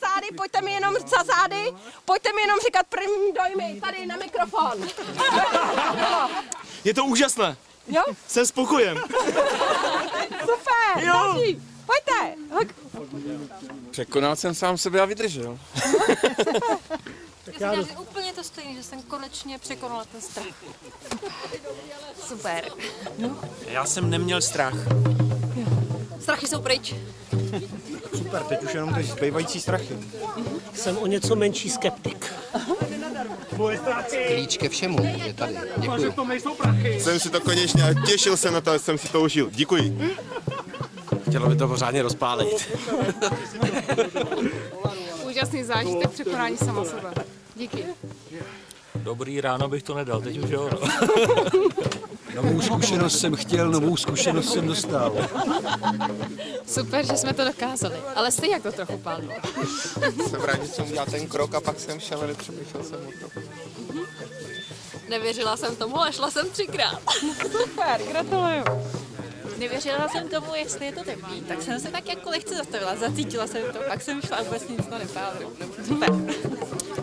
parády. Pojďte mi jenom říkat první dojmy tady na mikrofon. Je to úžasné. Jo? Jsem spokojen. Super, Jo. další. Pojďte. Hok. Překonal jsem sám sebe a vydržel. Já si úplně to stejné, že jsem konečně překonala ten strach. Super. Já jsem neměl strach. Strachy jsou pryč. Super, teď už jenom ty zbývající strachy. Jsem o něco menší skeptik. Klíč ke všemu je tady. Děkuji. Jsem si to konečně a těšil jsem na to, jsem si to užil. Děkuji. Chtělo by to pořádně rozpálit. Úžasný zážitek překonání sama sebe. Díky. Dobrý ráno bych to nedal, teď už jo. No. Novou zkušenost jsem chtěl, novou zkušenost jsem dostal. Super, že jsme to dokázali. Ale stejně jak to trochu pálilo. Jsem rád, že jsem udělal ten krok a pak jsem šel a nepřemýšlel jsem o tom. Nevěřila jsem tomu, ale šla jsem třikrát. Super, gratuluju. Nevěřila jsem tomu, jestli je to teplý, tak jsem se tak jako lehce zastavila, zacítila jsem to, pak jsem šla a vůbec nic to nepálilo. Super.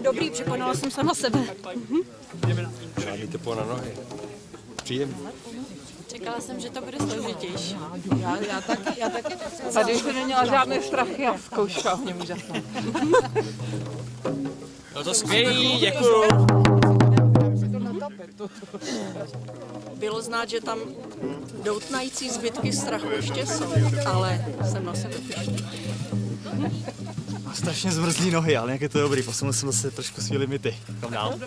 Dobrý, překonala jsem sama sebe. Žádný teplo na nohy. Příjemný. Čekala jsem, že to bude složitější. Já, já taky, já taky. Tady už neměla žádné strachy a zkouška v něm úžasná. No to skvělý, děkuju. Bylo znát, že tam doutnající zbytky strachu ještě jsou, ale jsem na sebe pyšná. Strašně zmrzlý nohy, ale jak je to dobrý, posunul jsem se trošku svý limity. Kam dál?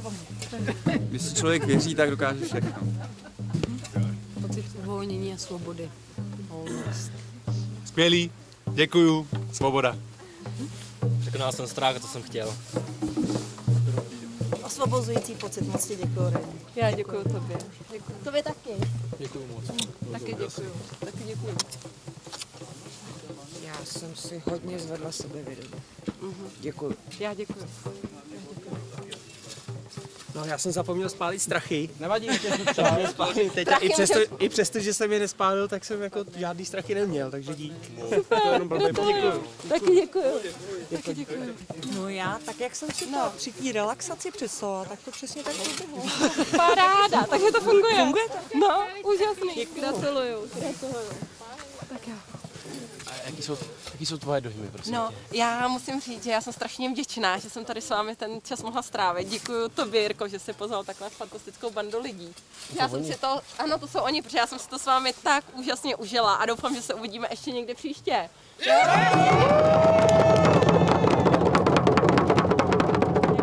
Když si člověk věří, tak dokáže všechno. Pocit uvolnění a svobody. Volnost. Skvělý, děkuju, svoboda. Překonal jsem strach, to jsem chtěl. Osvobozující pocit, moc ti děkuju. Já děkuju tobě. Tobě taky. Děkuju moc. Taky děkuju. Taky děkuju. Já jsem si hodně zvedla sebevědomí. Děkuji. Já děkuju. No, já jsem zapomněl spálit strachy. Nevadí, že jsem je spálit teď. A i přesto, I přesto, že jsem je nespálil, tak jsem jako žádný strachy neměl, takže dík. To je jenom blbě. Děkuji. Taky děkuju. Taky děkuji. No já, tak jak jsem si to no. při té relaxaci představila, tak to přesně tak proběhlo. Paráda, takže to funguje. Funguje to? No, úžasný. Děkuju. Gratuluju. Gratuluju. Tak jo. Jsou, jaký jsou tvoje dojmy, prosím No, tě? já musím říct, že já jsem strašně vděčná, že jsem tady s vámi ten čas mohla strávit. Děkuji tobě, Jirko, že jsi pozval takhle fantastickou bandu lidí. Já jsem si to, ano, to jsou oni, protože já jsem si to s vámi tak úžasně užila a doufám, že se uvidíme ještě někdy příště.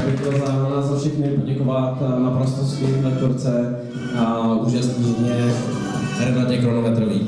bych za nás za všechny poděkovat eh, naprosto skvělé lektorce a úžasně Renatě Kronometrový.